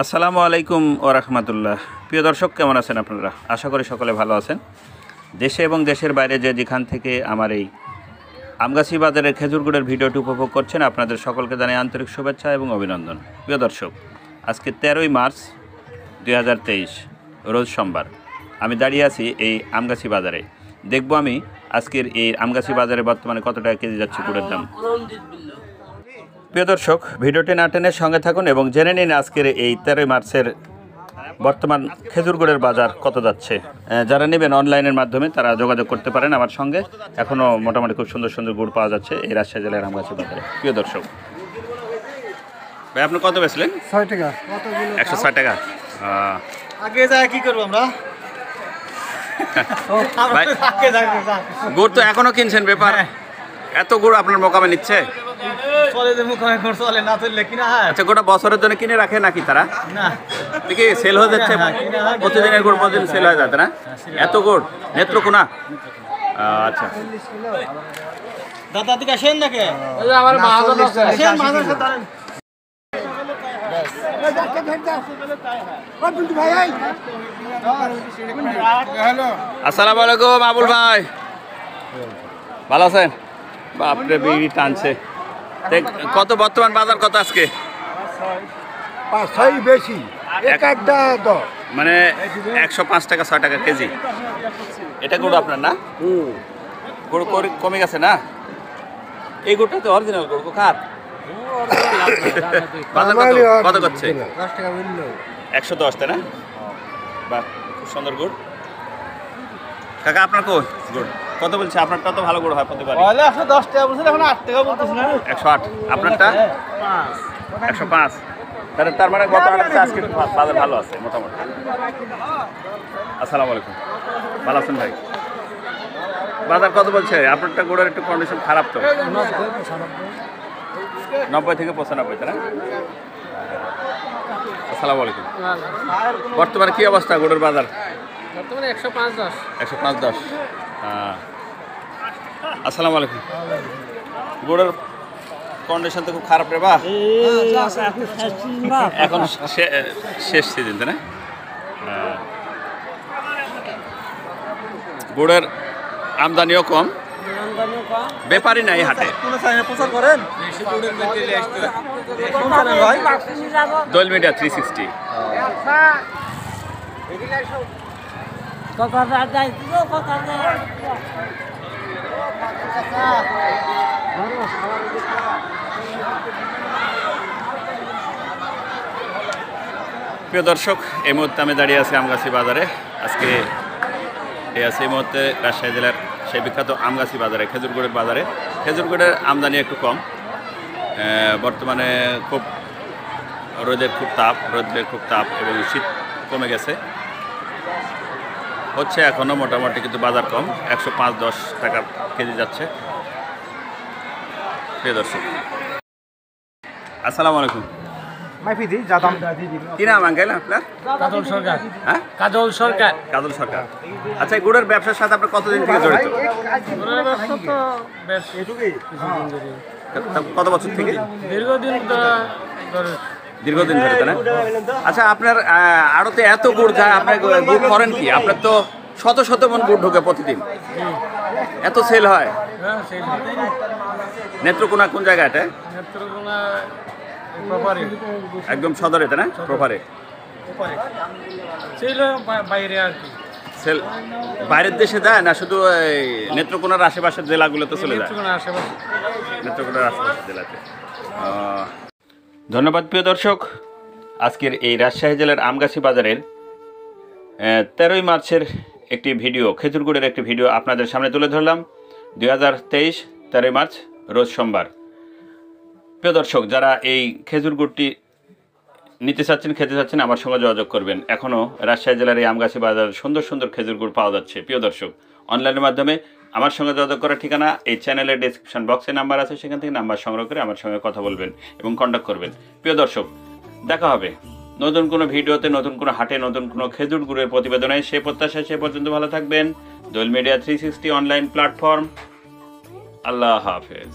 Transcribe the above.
আসসালামু আলাইকুম ও রহমতুল্লাহ। প্রিয় দর্শক, কেমন আছেন আপনারা? আশা করি সকলে ভালো আছেন। দেশে এবং দেশের বাইরে যে যেখান থেকে আমার এই আমগাছি বাজারের খেজুর গুড়ের ভিডিওটি উপভোগ করছেন, আপনাদের সকলকে জানাই আন্তরিক শুভেচ্ছা এবং অভিনন্দন। প্রিয় দর্শক, আজকে তেরোই মার্চ দু হাজার তেইশ, রোজ সোমবার। আমি দাঁড়িয়ে আছি এই আমগাছি বাজারে। দেখব আমি আজকের এই আমগাছি বাজারে বর্তমানে কত টাকা কেজি যাচ্ছে গুড়ের দাম। প্রিয় দর্শক ভিডিওটি না টেনে সঙ্গে থাকুন এবং জেনে নিন আজকের এই তেরোই মার্চের বর্তমান খেজুর গুড়ের বাজার কত যাচ্ছে। যারা নেবেন অনলাইনের মাধ্যমে তারা যোগাযোগ করতে পারেন আমার সঙ্গে। এখনও মোটামুটি খুব সুন্দর সুন্দর গুড় পাওয়া যাচ্ছে এই রাজশাহী জেলার আমগাছি বাজারে। প্রিয় দর্শক ভাই আপনি কত বেচলেন? ছয় টাকা। একশো ষাট টাকা। আগে যায় কি করব আমরা। গুড় তো এখনও কিনছেন ব্যাপার। এত গুড় আপনার মোকামে নিচ্ছে? চলে যে মুখে চলে না চললে কিনা হয়? আচ্ছা গোটা বছরের জন্য কিনে রাখে নাকি তারা? না। দেখি সেল হয়ে যাচ্ছে। হ্যাঁ, প্রতিদিনের গুড় প্রতিদিন সেল হয়ে যাচ্ছে না? এত গুড় নেত্রকোনা? আচ্ছা। দাদা দিকে আসেন নাকি আমার মাহাজন আসেন মাঝে দাঁড়ান। আসসালামু আলাইকুম আবুল ভাই। ভালো আছেন? বাপরে বিড়ি টানছে। কত বর্তমান বাজার কত আজকে? পাঁচশোই বেশি। এক একটা তো মানে একশো পাঁচ টাকা ছয় টাকা কেজি। এটা গুড় আপনার না? গুড় কমে গেছে না? এই গুড়টা তো অরিজিনাল গুড় কার? কত? করছে? দশ একশো দশ তাই না? বাহ খুব সুন্দর গুড় কাকা আপনার কই গুড়। কত বলছে? আপনারটা তো ভালো গুড় হয় প্রতিবার বলে একশো দশ টাকা বলছিল এখন আট টাকা বলতেছি না? একশো আট। আপনারটা? একশো পাঁচ। তাহলে তার মানে গত হাটে আজকে বাজার ভালো আছে মোটামুটি। আসসালামু আলাইকুম। ভালো আছেন ভাই? বাজার কত বলছে? আপনারটা গোড়ের একটু কন্ডিশন খারাপ তো। নব্বই থেকে পঁচানব্বই তাই না? আসসালামু আলাইকুম। বর্তমানে কি অবস্থা গোড়ের বাজার? বর্তমানে একশো পাঁচ দশ। একশো পাঁচ দশ। হ্যাঁ। আসসালামু আলাইকুম। গোড়ের কন্ডিশন তো খুব খারাপ রে বা এখন শেষ সিজন তাই না? হ্যাঁ। গুড়ের আমদানিও কম। ব্যাপারই নাই হাটে। দোল মিডিয়া থ্রি সিক্সটি প্রিয় দর্শক, এই মুহূর্তে আমি দাঁড়িয়ে আছি আমগাছি বাজারে। আজকে আছে এই মুহূর্তে রাজশাহী জেলার সেই বিখ্যাত আমগাছি বাজারে, খেজুরগুড়ের বাজারে। খেজুরগুড়ের আমদানি একটু কম। বর্তমানে খুব রোদের খুব তাপ, রোদের খুব তাপ এবং শীত কমে গেছে। হচ্ছে এখনও মোটামুটি কিন্তু বাজার কম। একশো পাঁচ দশ টাকা কেজি যাচ্ছে। প্রিয় দর্শক আসসালামু আলাইকুম। মাইফিদি কি নাম আঙ্কেল আপনার? কাজল সরকার। হ্যাঁ? কাজল সরকার। কাজল সরকার। আচ্ছা গুড়ের ব্যবসার সাথে আপনার কতদিন থেকে জড়িত? কত বছর থেকে? দীর্ঘদিন দীর্ঘদিন ধরে তাই না? আচ্ছা আপনার আড়তে এত গুড় যায় আপনি গুড় করেন কি? আপনার তো শত শত মন গুড় ঢোকে প্রতিদিন। এত সেল হয়? হ্যাঁ নেত্রকোনা কোন জায়গা এটা? একদম সদরে তাই না? প্রপারে। বাইরে আর কি। সেল বাইরের দেশে যায় না শুধু নেত্রকোনার আশেপাশের জেলাগুলোতে চলে যায়? নেত্রকোনা নেত্রকোনার আশেপাশের জেলাতে। ধন্যবাদ, প্রিয় দর্শক। আজকের এই রাজশাহী জেলার আমগাছি বাজারের তেরোই মার্চের একটি ভিডিও, খেজুরগুড়ের একটি ভিডিও আপনাদের সামনে তুলে ধরলাম। দুই হাজার তেইশ, তেরোই মার্চ, রোজ সোমবার। প্রিয় দর্শক, যারা এই খেজুর গুড়টি নিতে চাচ্ছেন, খেতে চাচ্ছেন, আমার সঙ্গে যোগাযোগ করবেন। এখনও রাজশাহী জেলার এই আমগাছি বাজার সুন্দর সুন্দর খেজুর গুড় পাওয়া যাচ্ছে। প্রিয় দর্শক, অনলাইনের মাধ্যমে আমার সঙ্গে যোগাযোগ করার ঠিকানা এই চ্যানেলের ডিসক্রিপশন বক্সে নাম্বার আছে, সেখান থেকে নাম্বার সংগ্রহ করে আমার সঙ্গে কথা বলবেন এবং কন্ট্যাক্ট করবেন। প্রিয় দর্শক, দেখা হবে। নতুন কোনো ভিডিওতে, নতুন কোনো হাটে, নতুন কোনো খেজুর গুড়ের প্রতিবেদনে সে প্রত্যাশায় সে পর্যন্ত ভালো থাকবেন। Dol media three sixty online platform আল্লাহ হাফেজ।